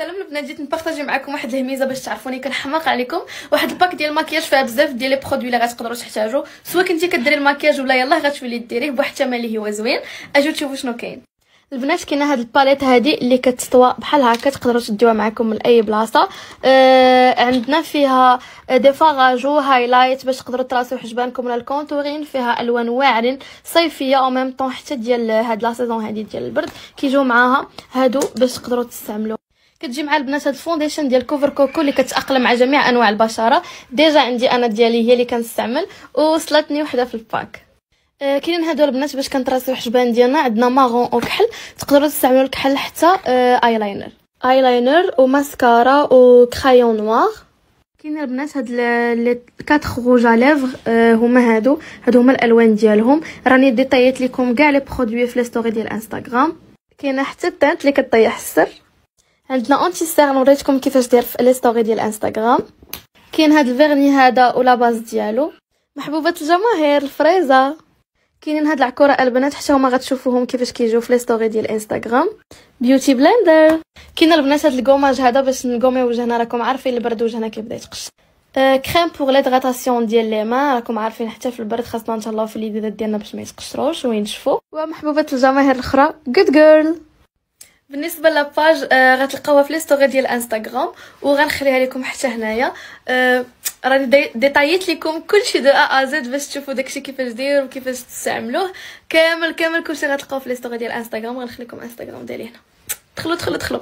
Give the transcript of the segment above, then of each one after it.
سلام البنات جيت نبارطاجي معكم واحد الهميزة باش تعرفوني كنحماق عليكم. واحد ال pack ديال الماكياج فيها بزاف ديال les produits اللي غتقدروا تحتاجوا. سواء كنتي كديري الماكياج ولا يلاه غتولي ديريه بواحد الثمن اللي هو زوين. اجيو تشوفوا شنو كاين. البنات كاينة هاد ال palette هادي اللي كتطوى بحال هكا تقدروا تديوها معكم من أي بلاصة. آه عندنا فيها des fards à joues highlight باش تقدروا تراسيو حجبانكم ولا ال contouring. فيها ألوان واعرين صيفية au même temps حتى ديال هاد la saison هادي ديال البرد. كيجيو معاها هادو باش تقدروا تستعملوا كتجي مع البنات هاد ال foundation ديال كوفر كوكو اللي كتأقلم مع جميع أنواع البشرة. déjà عندي أنا ديالي هي اللي كنستعمل وصلتني وحدة في ال pack. آه كاينين هادو البنات باش كنطراسيو الحجبان ديالنا. عندنا marron أو كحل. تقدروا تستعملوا الكحل حتى آه eyeliner eyeliner و mascara و crayon noir كاين البنات هاد les 4 rouge à lèvres آه هما هادو. هادو هما الألوان ديالهم. راني ديطايت لكم كاع les produits في les story ديال انستغرام كاينة حتى ال tint اللي كطيح السر. عندنا anti-cernes نوريتكم كيفاش دير في les story ديال إنستغرام. كاين هاد ال vernis هذا و la base ديالو. محبوبات الجماهير الفريزة. كاينين هاد العكورة البنات حتى هما غتشوفوهم كيفاش كيجيو في les story ديال إنستغرام. beauty blender كاين البنات هاد ال gommage هذا باش نقومي وجهنا راكم عارفين البرد وجهنا كيبدا يتقش آه crème pour l'hydratation ديال les mains راكم عارفين حتى في البرد خاصنا نتهلاو في اليدات ديالنا باش ما يتقشروش وينشفوا ومحبوبات الجماهير الأخرى Good Girl بالنسبة la page آه غتلقاوها في les ديال انستغرام وغنخليها لكم حتى هنايا. آه راني ديطايت لكم كلشي de A à Z باش تشوفوا داكشي كيفاش داير وكيفاش تستعملوه. كامل كامل كلشي غتلقاوه في les ديال انستغرام غنخليكم انستغرام ديالي هنا. دخلوا دخلوا دخلوا.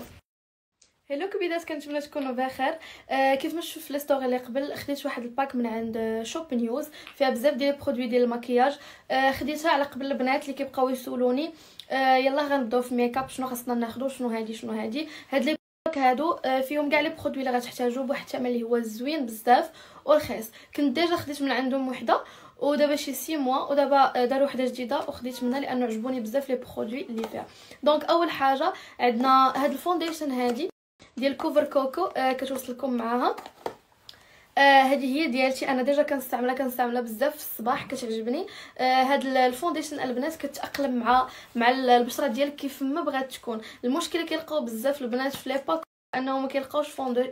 هلو كبيدات كنتمنى تكونوا بخير. آه كيف ما شفتوا في لي اللي قبل خديت واحد ال pack من عند شوب نيوز فيها بزاف ديال ال produits ديال المكياج. آه خديتها على قبل البنات اللي كيبقاو يسولوني. آه يلا غنبداو في ميكاب شنو خاصنا ناخذ شنو هادي شنو هادي. هاد les packs هادو آه فيهم كاع les produits اللي غتحتاجو بواحد الثمن اللي هو زوين بزاف ورخيص كنت déjà خديت من عندهم وحدة ودابا شي 6 mois ودابا داروا وحدة جديدة وخديت منها لأنه عجبوني بزاف les produits اللي فيها. donc أول حاجة عندنا هاد ال foundation هادي. ديال كوفر كوكو آه كتوصلكم معاها. آه هذه هي ديالتي. أنا déjà كنستعملها كنستعملها بزاف في الصباح كتعجبني. آه هاد ال foundation البنات كتأقلم مع مع البشرة ديالك كيف ما بغات تكون. المشكلة كيلقاو بزاف البنات في les packs أنهم ما كيلقاوش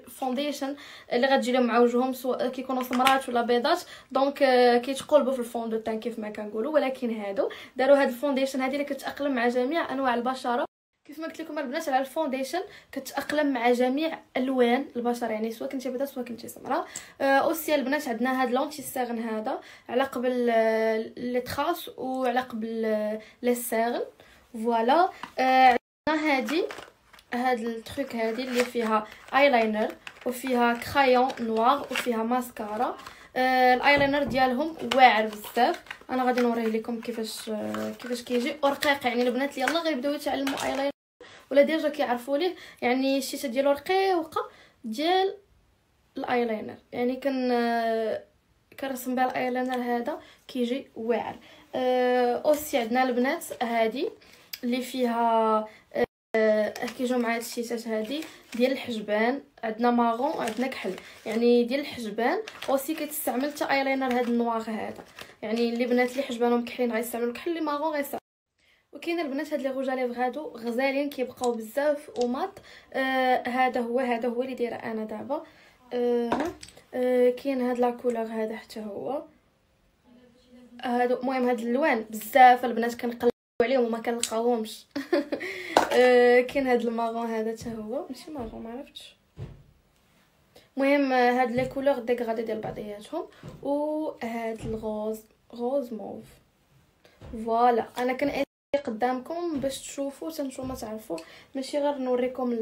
foundation اللي غتجي لهم مع وجههم سواء كيكونوا سمرات ولا بيضات. donc آه كيتقلبوا في ال fond de teint كيف ما كنقولوا. ولكن هادو داروا هاد ال foundation هذه اللي كتأقلم مع جميع أنواع البشرة. كيف ما قلت لكم البنات على ال foundation كتأقلم مع جميع ألوان البشره يعني سواء كنتي بيضاء سواء كنتي سمراء آه aussi البنات عندنا هاد l'anti-cernes هذا على قبل les traces وعلى قبل les cernes voilà. آه عندنا هادي هاد ال trucs هادي اللي فيها ايلاينر وفيها crayon noir وفيها ماسكارا آه الايلاينر ديالهم واعر بزاف. أنا غادي نوريه لكم كيفاش آه كيفاش كيجي. ورقيق يعني البنات يلاه غيبداو يتعلموا ايلاينر ولا déjà كيعرفوا ليه يعني الشيتة ديالو رقيقه ديال الايلاينر. يعني كن آه كنرسم بها الايلاينر هذا كيجي واعر. آه aussi عندنا البنات هادي اللي فيها آه كيجيو مع هاد الشيتات هادي ديال الحجبان. عندنا marron وعندنا كحل. يعني ديال الحجبان aussi كتستعمل حتى ايلاينر هاد ال noir هذا. يعني اللي بنات اللي حجبانهم كحلين غيستعملوا الكحل اللي marron غيستعملوا وكاين البنات هاد les rouges à lèvres هادو غزالين كيبقاو بزاف و mat آه هو هذا هو اللي دايرة أنا دابا. آه آه كاين هاد la couleur هذا حتى هو. هادو المهم هاد الالوان بزاف البنات كنقلبوا عليهم وما كنلقاوهمش. آه كاين هاد ال marron هذا حتى هو. ماشي marron ما عرفتش. المهم هاد les couleurs dégradé ديال بعضياتهم. وهاد ال rose rose mauve. voilà أنا كنقيس قدامكم باش تشوفوا تنتوما تعرفوا ماشي غير نوريكم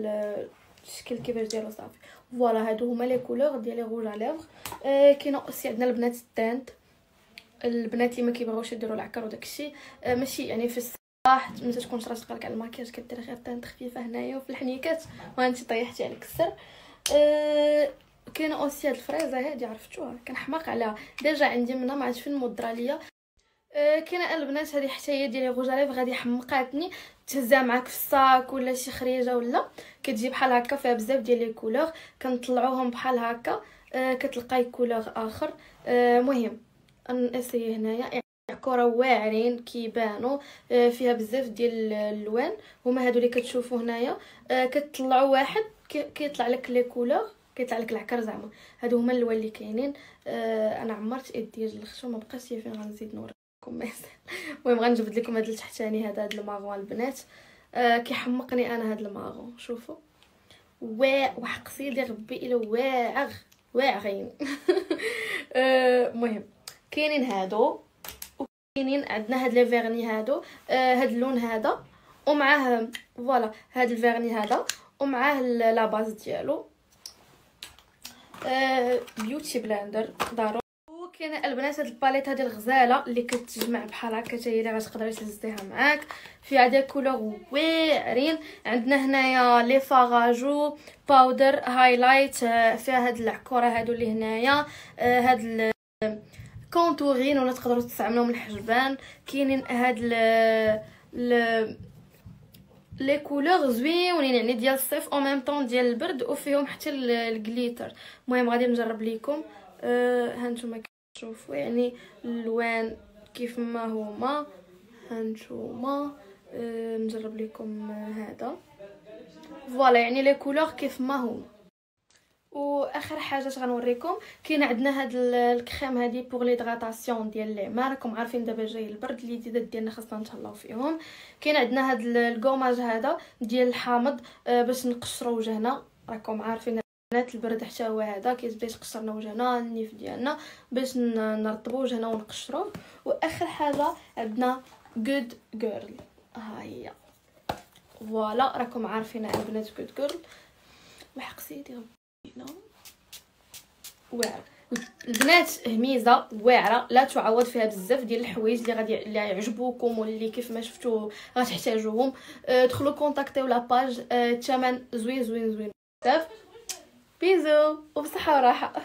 الشكل كيفاش ديالو صافي. voilà هادو هما les couleurs ديال les rouges à lèvres آه كاينة aussi عندنا البنات ال teinte. البنات اللي ما كيبغيوش يديروا العكر وداكشي آه ماشي يعني في الصباح ملي تكون شراتك لك على الماكياج كدير غير تانت خفيفة هنايا وفي الحنيكات. وانت طيحتي عليك السر آه كاينة اوسي هاد الفريزة هادي عرفتوها؟ كنحماق عليها ديجا عندي منها ما عرفتش فين مودرا ليا أه كاينة البنات هذه حتى هي ديال غوجاليف غادي حمقاتني تهزها معاك في الصاك ولا شي خريجة ولا. كتجي بحال هكا فيها بزاف ديال لي كولور كنطلعوهم بحال هكا. أه كتلقاي كولور آخر. أه مهم نسي هنايا يعني كره واعرين كيبانوا فيها بزاف ديال الألوان. هما هادو اللي كتشوفوا هنايا. كتطلعوا واحد كيطلع لك لي كولور كيطلع لك العكر زعما. هادو هما الالوان اللي كاينين. آه أنا عمرت ايدي ديال الخشو ما بقاش فين غنزيد نوريكم المهم غنجبد لكم هذا التحتاني هذا هذا الماغون البنات. آه كيحمقني أنا هذا الماغون شوفوا. واع واحد قصير ربي الا واعر واعرين المهم كاينين هادو وكاينين عندنا هاد les vernis هادو. آه هاد اللون هذا ومعاه voilà هاد ال vernis هذا ومعاه la base ديالو. آه beauty blender دارو. وكاينه البنات هاد ال palette هادي الغزالة اللي كتجمع بحال هكا حتى هي اللي غتقدري تهزيها معاك. فيها des couleurs واعرين عندنا هنايا les fards à joues powder highlight فيها هاد العكورة هادو اللي هنايا. آه هاد contouring ولا تقدروا تستعملوهم الحجبان. كاينين هاد ل les couleurs زوينين يعني ديال الصيف au même temps ديال البرد وفيهم حتى ال glitter المهم غادي نجرب لكم أه هانتوما كتشوفوا يعني الألوان كيف ما هما. هانتوما أه نجرب لكم هذا. voilà يعني les couleurs كيف ما هما. وآخر حاجة غنوريكم؟ كاين عندنا هاد الكريم هادي pour l'hydratation ديال لي. راكم عارفين دابا جاي البرد اللي اليديدات ديالنا خاصنا نتهلاو فيهم. كاين عندنا هاد ال gommage هذا ديال الحامض آه باش نقشروا وجهنا. راكم عارفين بنات البرد حتى هو هذا كيتبدا يقشرنا وجهنا النيف ديالنا باش نرطبوا وجهنا ونقشروه. وآخر حاجة عندنا جود جيرل ها هي. فوالا راكم عارفين البنات جود جيرل وحق سيدي واعر البنات هميزة واعرة. لا تعوض فيها بزاف ديال الحوايج اللي غادي اللي يعجبوكم واللي كيف ما شفتوا غتحتاجوهم. أه دخلوا كونتاكتيو لاباج الثمن أه زوين زوين زوين. بزاف. بيزو وبصحة وراحة.